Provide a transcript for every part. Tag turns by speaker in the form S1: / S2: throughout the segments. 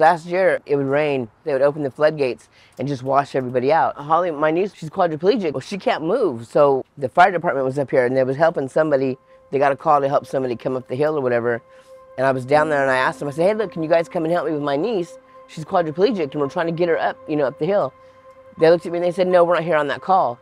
S1: Last year, it would rain. They would open the floodgates and just wash everybody out. Holly, my niece, she's quadriplegic. Well, she can't move. So the fire department was up here and they was helping somebody. They got a call to help somebody come up the hill or whatever. And I was down there and I asked them, I said, hey, look, can you guys come and help me with my niece? She's quadriplegic and we're trying to get her up, you know, up the hill. They looked at me and they said, no, we're not here on that call.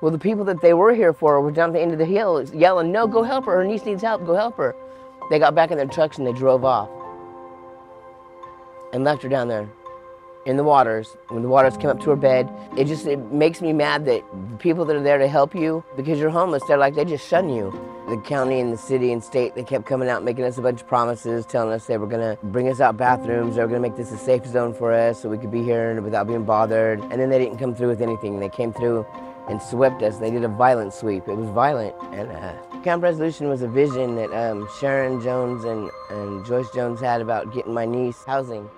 S1: Well, the people that they were here for were down at the end of the hill yelling, no, go help her. Her niece needs help. Go help her. They got back in their trucks and they drove off and left her down there in the waters. When the waters came up to her bed, it just it makes me mad that the people that are there to help you, because you're homeless, they're like, they just shun you. The county and the city and state, they kept coming out making us a bunch of promises, telling us they were gonna bring us out bathrooms, they were gonna make this a safe zone for us so we could be here without being bothered. And then they didn't come through with anything. They came through and swept us. They did a violent sweep. It was violent. And uh, Camp Resolution was a vision that um, Sharon Jones and, and Joyce Jones had about getting my niece housing.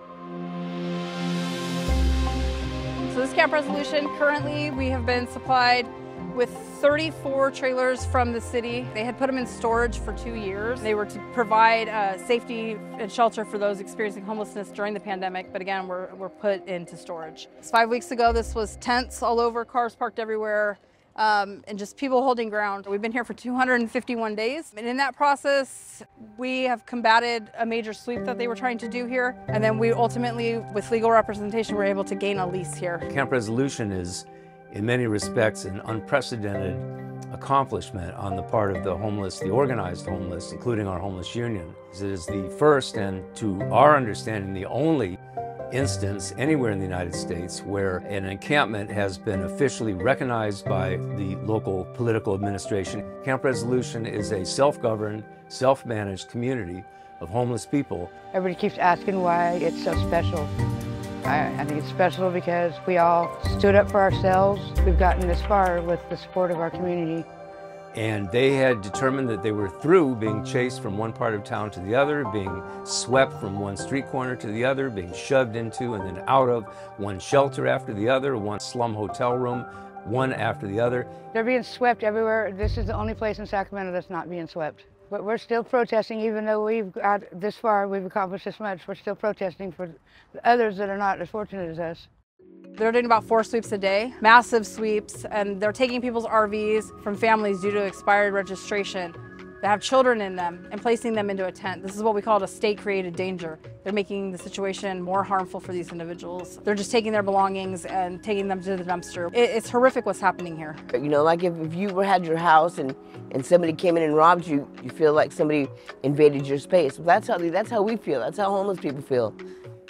S2: Camp Resolution, currently we have been supplied with 34 trailers from the city. They had put them in storage for two years. They were to provide uh, safety and shelter for those experiencing homelessness during the pandemic, but again, we're, we're put into storage. Five weeks ago, this was tents all over, cars parked everywhere, um, and just people holding ground. We've been here for 251 days, and in that process, we have combated a major sweep that they were trying to do here, and then we ultimately, with legal representation, were able to gain a lease here.
S3: Camp Resolution is, in many respects, an unprecedented accomplishment on the part of the homeless, the organized homeless, including our homeless union. It is the first and, to our understanding, the only instance anywhere in the United States where an encampment has been officially recognized by the local political administration. Camp Resolution is a self-governed, self-managed community of homeless people.
S4: Everybody keeps asking why it's so special. I, I, think it's special because we all stood up for ourselves. We've gotten this far with the support of our community.
S3: And they had determined that they were through being chased from one part of town to the other, being swept from one street corner to the other, being shoved into and then out of one shelter after the other, one slum hotel room, one after the other.
S4: They're being swept everywhere. This is the only place in Sacramento that's not being swept. But we're still protesting, even though we've got this far, we've accomplished this much. We're still protesting for others that are not as fortunate as us.
S2: They're doing about four sweeps a day, massive sweeps, and they're taking people's RVs from families due to expired registration that have children in them and placing them into a tent. This is what we call a state-created danger. They're making the situation more harmful for these individuals. They're just taking their belongings and taking them to the dumpster. It, it's horrific what's happening here.
S1: You know, like if, if you had your house and, and somebody came in and robbed you, you feel like somebody invaded your space. That's how, that's how we feel. That's how homeless people feel.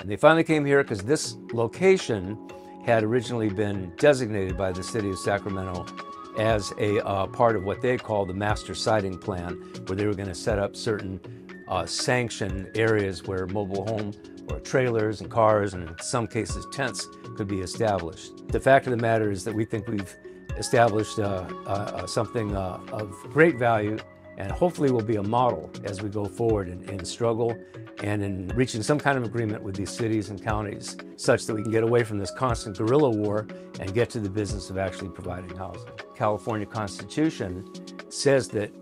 S3: And they finally came here because this location had originally been designated by the city of Sacramento as a uh, part of what they call the master siting plan, where they were going to set up certain uh, sanctioned areas where mobile home or trailers and cars and in some cases tents could be established. The fact of the matter is that we think we've established uh, uh, uh something uh, of great value and hopefully will be a model as we go forward in, in, struggle and in reaching some kind of agreement with these cities and counties such that we can get away from this constant guerrilla war and get to the business of actually providing housing. California Constitution says that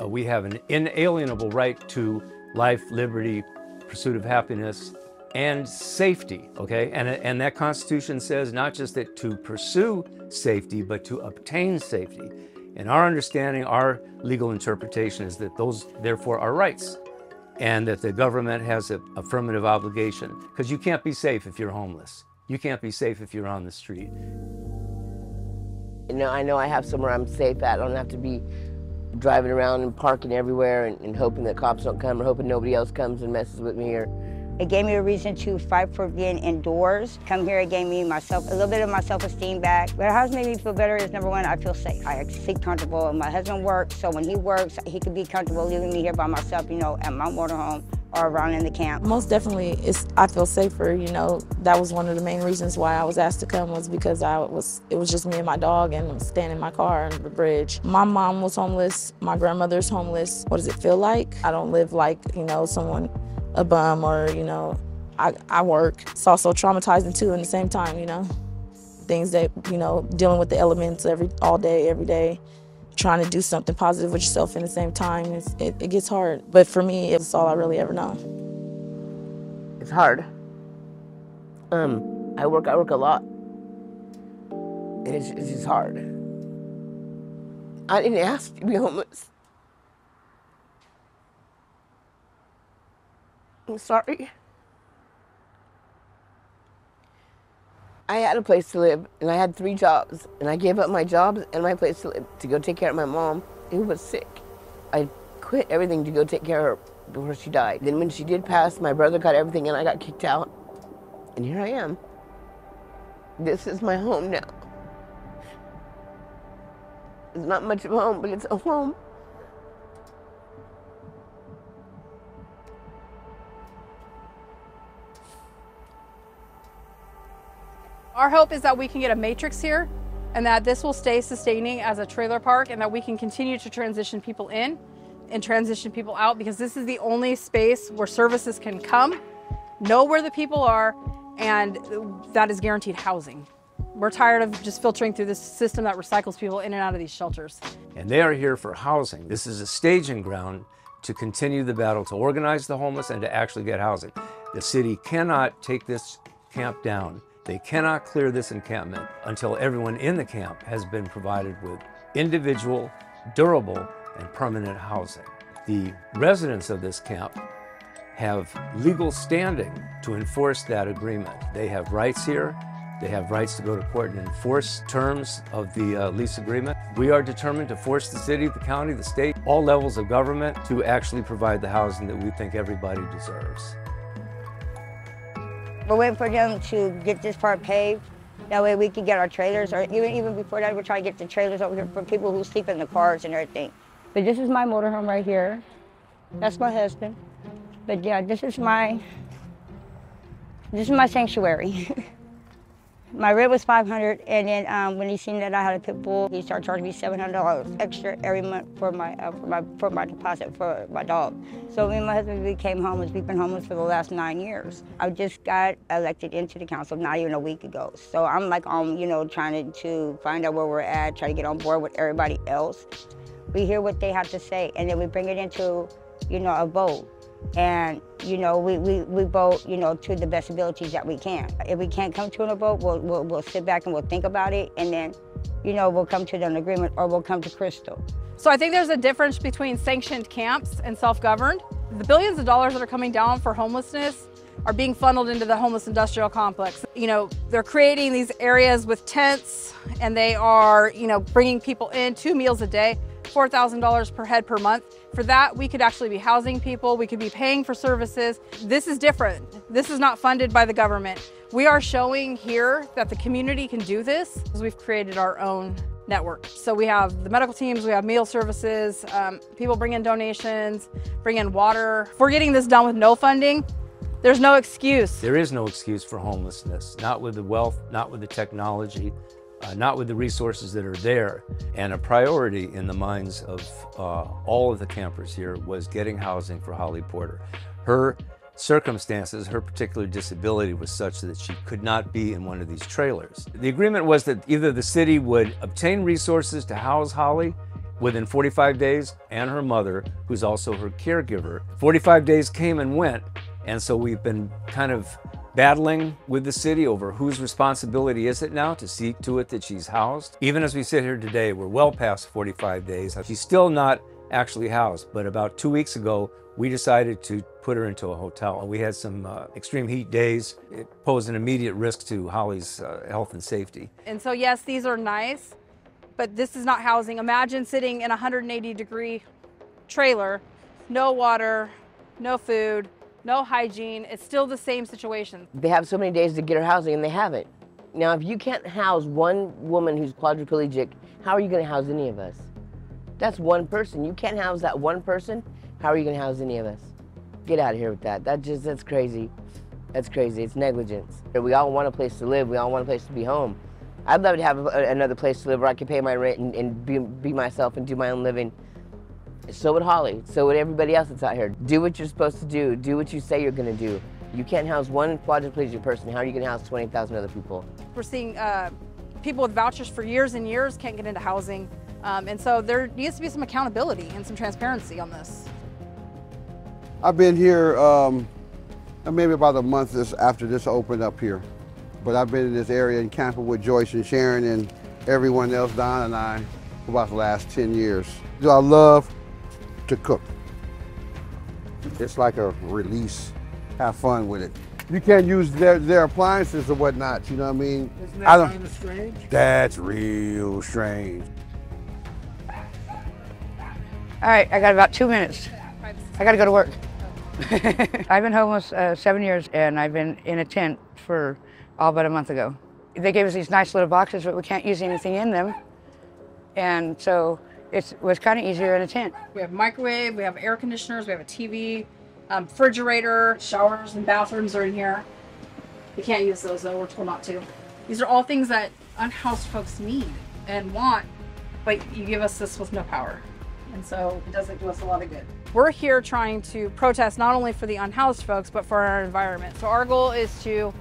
S3: uh, we have an inalienable right to life, liberty, pursuit of happiness, and safety, okay? And, and that Constitution says not just that to pursue safety, but to obtain safety. And our understanding, our legal interpretation is that those, therefore, are rights and that the government has an affirmative obligation because you can't be safe if you're homeless. You can't be safe if you're on the street.
S1: You know, I know I have somewhere I'm safe at. I don't have to be driving around and parking everywhere and, and hoping that cops don't come or hoping nobody else comes and messes with me or
S5: it gave me a reason to fight for being indoors. Come here, it gave me myself a little bit of my self-esteem back. But What has made me feel better is number one, I feel safe. I feel comfortable. My husband works, so when he works, he could be comfortable leaving me here by myself, you know, at my motorhome or around in the camp.
S6: Most definitely, it's, I feel safer. You know, that was one of the main reasons why I was asked to come was because I was, it was just me and my dog and staying in my car under the bridge. My mom was homeless. My grandmother's homeless. What does it feel like? I don't live like, you know, someone a bum or, you know, I, I work. It's also traumatizing too in the same time, you know. Things that, you know, dealing with the elements every all day, every day, trying to do something positive with yourself in the same time, it, it gets hard. But for me, it's all I really ever know.
S1: It's hard. Um, I work, I work a lot. It's, it's just hard. I didn't ask to be homeless. I'm sorry. I had a place to live and I had three jobs and I gave up my jobs and my place to live to go take care of my mom who was sick. I quit everything to go take care of her before she died. Then when she did pass, my brother got everything and I got kicked out. And here I am. This is my home now. It's not much of a home, but it's a home.
S2: Our hope is that we can get a matrix here and that this will stay sustaining as a trailer park and that we can continue to transition people in and transition people out because this is the only space where services can come, know where the people are, and that is guaranteed housing. We're tired of just filtering through this system that recycles people in and out of these shelters.
S3: And they are here for housing. This is a staging ground to continue the battle to organize the homeless and to actually get housing. The city cannot take this camp down they cannot clear this encampment until everyone in the camp has been provided with individual, durable, and permanent housing. The residents of this camp have legal standing to enforce that agreement. They have rights here. They have rights to go to court and enforce terms of the uh, lease agreement. We are determined to force the city, the county, the state, all levels of government to actually provide the housing that we think everybody deserves.
S5: We're waiting for them to get this part paved. That way we can get our trailers, or even even before that, we're trying to get the trailers over here for people who sleep in the cars and everything. But this is my motorhome right here. That's my husband. But yeah, this is my this is my sanctuary. My rent was 500 and then um, when he seen that I had a pit bull, he started charging me $700 extra every month for my, uh, for my for my deposit for my dog. So me and my husband became homeless. We've been homeless for the last nine years. I just got elected into the council not even a week ago. So I'm like, um, you know, trying to, to find out where we're at, try to get on board with everybody else. We hear what they have to say and then we bring it into, you know, a vote and you know we, we, we vote you know to the best abilities that we can. If we can't come to an vote we'll, we'll, we'll sit back and we'll think about it. And then you know we'll come to an agreement or we'll come to Crystal.
S2: So i think there's a difference between sanctioned camps and self-governed. The billions of dollars that are coming down for homelessness are being funneled into the homeless industrial complex. You know, they're creating these areas with tents and they are, you know, bringing people in two meals a day. $4,000 per head per month. For that, we could actually be housing people, we could be paying for services. This is different. This is not funded by the government. We are showing here that the community can do this because we've created our own network. So we have the medical teams, we have meal services, um, people bring in donations, bring in water. If we're getting this done with no funding, there's no excuse.
S3: There is no excuse for homelessness, not with the wealth, not with the technology, uh, not with the resources that are there. And a priority in the minds of uh, all of the campers here was getting housing for Holly Porter. Her circumstances, her particular disability was such that she could not be in one of these trailers. The agreement was that either the city would obtain resources to house Holly within 45 days and her mother, who's also her caregiver. 45 days came and went, and so we've been kind of battling with the city over whose responsibility is it now to see to it that she's housed. Even as we sit here today, we're well past 45 days. She's still not actually housed, but about two weeks ago, we decided to put her into a hotel. We had some uh, extreme heat days. It posed an immediate risk to Holly's uh, health and safety.
S2: And so, yes, these are nice, but this is not housing. Imagine sitting in a 180 degree trailer, no water, no food, no hygiene. It's still the same situation.
S1: They have so many days to get her housing and they haven't. Now, if you can't house one woman who's quadriplegic, how are you going to house any of us? That's one person. You can't house that one person. How are you going to house any of us? Get out of here with that. That just, that's crazy. That's crazy. It's negligence. We all want a place to live. We all want a place to be home. I'd love to have another place to live where I could pay my rent and, and be, be myself and do my own living. So would Holly. So would everybody else that's out here. Do what you're supposed to do. Do what you say you're going to do. You can't house one quadriplegic person. How are you going to house 20,000 other people?
S2: We're seeing uh, people with vouchers for years and years can't get into housing. Um, and so there needs to be some accountability and some transparency on this.
S7: I've been here um, maybe about a month after this opened up here. But I've been in this area in camping with Joyce and Sharon and everyone else, Don and I, for about the last 10 years. I love to cook. It's like a release. Have fun with it. You can't use their, their appliances or whatnot, you know what I mean?
S8: Isn't that kind of strange?
S7: That's real strange.
S4: All right, I got about two minutes. I got to go to work. I've been homeless uh, seven years, and I've been in a tent for all but a month ago. They gave us these nice little boxes, but we can't use anything in them, and so it was kind of easier in a tent.
S2: We have microwave, we have air conditioners, we have a TV, um, refrigerator, showers and bathrooms are in here. We can't use those though, we're told not to. These are all things that unhoused folks need and want, but you give us this with no power. And so it doesn't do us a lot of good. We're here trying to protest not only for the unhoused folks, but for our environment. So our goal is to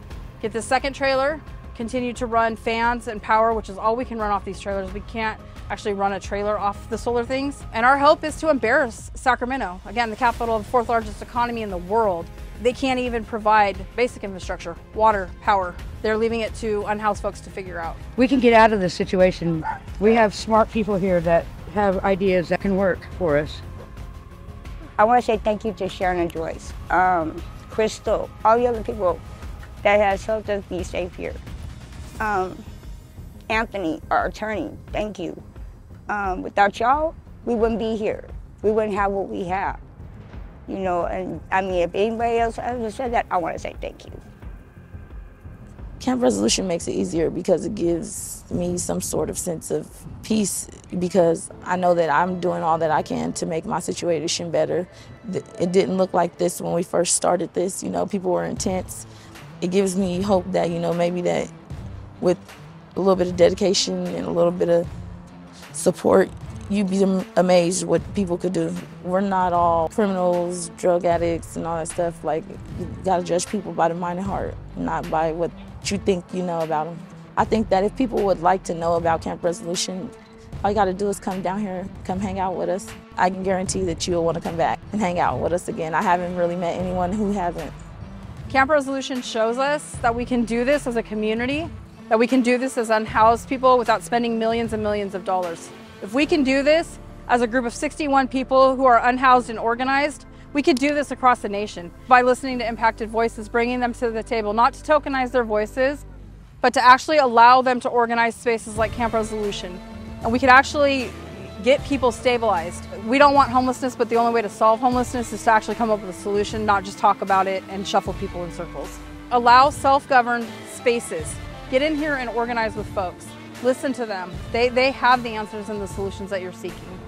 S2: get the second trailer, continue to run fans and power, which is all we can run off these trailers. We can't actually run a trailer off the solar things. And our hope is to embarrass Sacramento, again, the capital of the fourth largest economy in the world. They can't even provide basic infrastructure, water, power. They're leaving it to unhoused folks to figure out.
S4: We can get out of this situation. We have smart people here that have ideas that can work for us.
S5: I want to say thank you to Sharon and Joyce, um, Crystal, all the other people that has helped us be safe here. Um, Anthony, our attorney, thank you. Um, without y'all, we wouldn't be here. We wouldn't have what we have. You know, and I mean, if anybody else ever said that, I want to say thank you.
S6: Camp Resolution makes it easier because it gives me some sort of sense of peace because I know that I'm doing all that I can to make my situation better. It didn't look like this when we first started this, you know, people were intense. It gives me hope that, you know, maybe that with a little bit of dedication and a little bit of support, you'd be amazed what people could do. We're not all criminals, drug addicts, and all that stuff. Like, you gotta judge people by the mind and heart, not by what you think you know about them. I think that if people would like to know about Camp Resolution, all you gotta do is come down here, come hang out with us. I can guarantee that you'll wanna come back and hang out with us again. I haven't really met anyone who hasn't.
S2: Camp Resolution shows us that we can do this as a community, that we can do this as unhoused people without spending millions and millions of dollars. If we can do this as a group of 61 people who are unhoused and organized, we could do this across the nation by listening to impacted voices, bringing them to the table, not to tokenize their voices, but to actually allow them to organize spaces like Camp Resolution. And we could actually get people stabilized. We don't want homelessness, but the only way to solve homelessness is to actually come up with a solution, not just talk about it and shuffle people in circles. Allow self governed spaces. Get in here and organize with folks. Listen to them. They, they have the answers and the solutions that you're seeking.